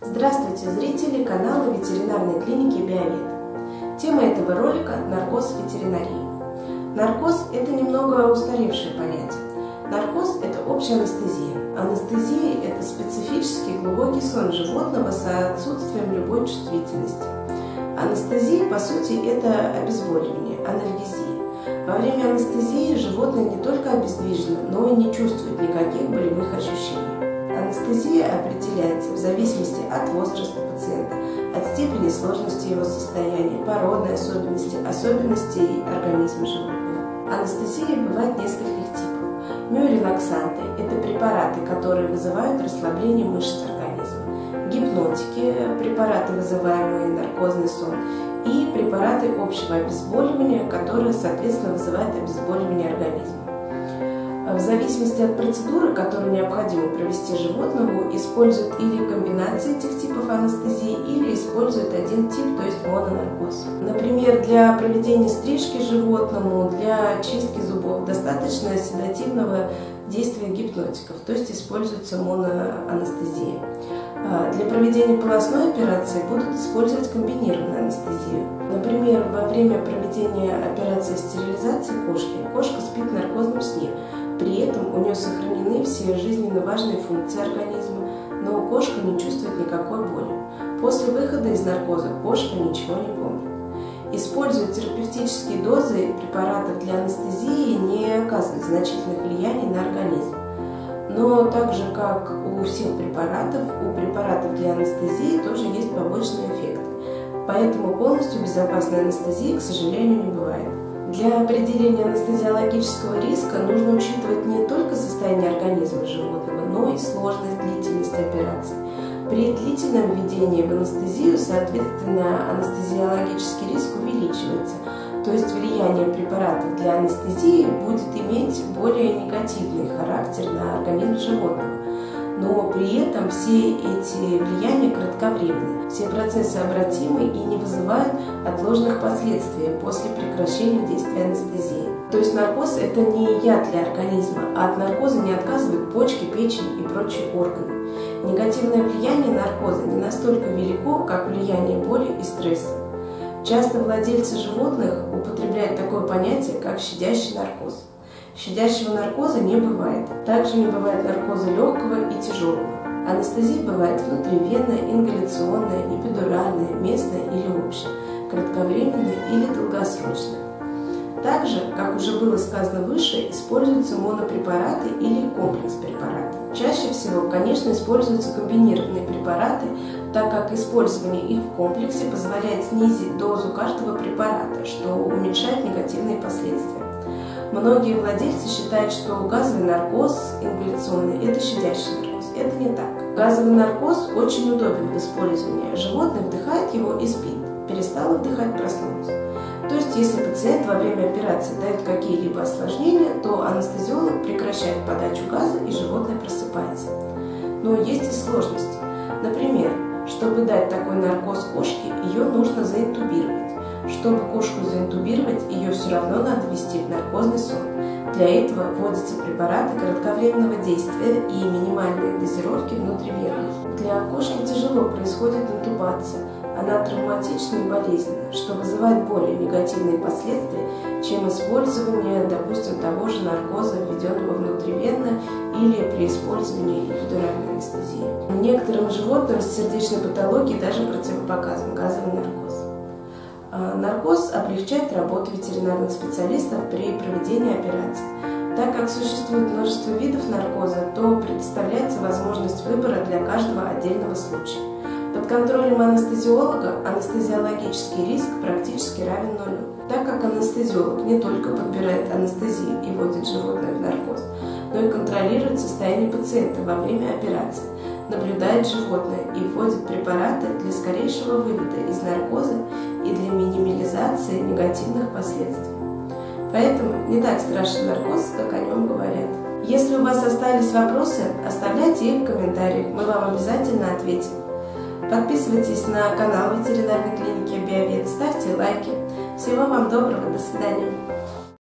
Здравствуйте, зрители канала ветеринарной клиники Биовет. Тема этого ролика – наркоз в ветеринарии. Наркоз – это немного устаревшее понятие. Наркоз – это общая анестезия. Анестезия – это специфический глубокий сон животного с отсутствием любой чувствительности. Анестезия, по сути, это обезболивание, анальгезия. Во время анестезии животное не только обездвижено, но и не чувствует никаких болевых ощущений. Анестезия определяется в зависимости от возраста пациента, от степени сложности его состояния, породной особенности, особенностей организма животного. Анестезия бывает нескольких типов. Миорелаксанты – это препараты, которые вызывают расслабление мышц организма. Гипнотики – препараты, вызываемые наркозный сон. И препараты общего обезболивания, которые, соответственно, вызывают обезболивание организма. В зависимости от процедуры, которую необходимо провести животному, используют или комбинации этих типов анестезии, или используют один тип, то есть мононаркоз. Например, для проведения стрижки животному, для чистки зубов достаточно седативного действия гипнотиков, то есть используется моноанестезия. А, для проведения полостной операции будут использовать комбинированную анестезию. Например, во время проведения операции стерилизации кошки кошка спит в наркозном сне, при этом у нее сохранены все жизненно важные функции организма, но кошка не чувствует никакой боли. После выхода из наркоза кошка ничего не помнит. Используя терапевтические дозы препаратов для анестезии не оказывают значительных влияний на организм. Но так же, как у всех препаратов, у препаратов для анестезии тоже есть побочные эффекты. Поэтому полностью безопасной анестезии, к сожалению, не бывает. Для определения анестезиологического риска нужно учитывать не только состояние организма животного, но и сложность длительности операции. При длительном введении в анестезию, соответственно, анестезиологический риск увеличивается, то есть влияние препаратов для анестезии будет иметь более негативный характер на организм животного но при этом все эти влияния кратковременны. Все процессы обратимы и не вызывают отложенных последствий после прекращения действия анестезии. То есть наркоз – это не яд для организма, а от наркоза не отказывают почки, печень и прочие органы. Негативное влияние наркоза не настолько велико, как влияние боли и стресса. Часто владельцы животных употребляют такое понятие, как щадящий наркоз. Щадящего наркоза не бывает. Также не бывает наркоза легкого и тяжелого. Анестезия бывает внутривенная, ингаляционная, эпидуральная, местная или общая, кратковременная или долгосрочная. Также, как уже было сказано выше, используются монопрепараты или комплекс препаратов. Чаще всего, конечно, используются комбинированные препараты, так как использование их в комплексе позволяет снизить дозу каждого препарата, что уменьшает негативные последствия. Многие владельцы считают, что газовый наркоз ингаляционный – это щадящий наркоз. Это не так. Газовый наркоз очень удобен в использовании. Животное вдыхает его и спит. Перестало вдыхать, проснулось. То есть, если пациент во время операции дает какие-либо осложнения, то анестезиолог прекращает подачу газа и животное просыпается. Но есть и сложности. Например, чтобы дать такой наркоз кошке, ее нужно заинтубировать. Чтобы кошку заинтубировать, ее все равно надо ввести в наркозный сон. Для этого вводятся препараты кратковременного действия и минимальные дозировки внутривенно. Для кошки тяжело происходит интубация. Она травматична и болезненна, что вызывает более негативные последствия, чем использование, допустим, того же наркоза, введенного внутривенно или при использовании эпидуральной анестезии. Некоторым животным с сердечной патологией даже противопоказан газовый наркоз. А, наркоз облегчает работу ветеринарных специалистов при проведении операций. Так как существует множество видов наркоза, то предоставляется возможность выбора для каждого отдельного случая. Под контролем анестезиолога анестезиологический риск практически равен нулю, так как анестезиолог не только подбирает анестезию и вводит животное в наркоз, но и контролирует состояние пациента во время операции, наблюдает животное и вводит препараты для скорейшего вывода из наркоза и негативных последствий. Поэтому не так страшен наркоз, как о нем говорят. Если у вас остались вопросы, оставляйте их в комментариях, мы вам обязательно ответим. Подписывайтесь на канал ветеринарной клиники Биовет, ставьте лайки. Всего вам доброго, до свидания.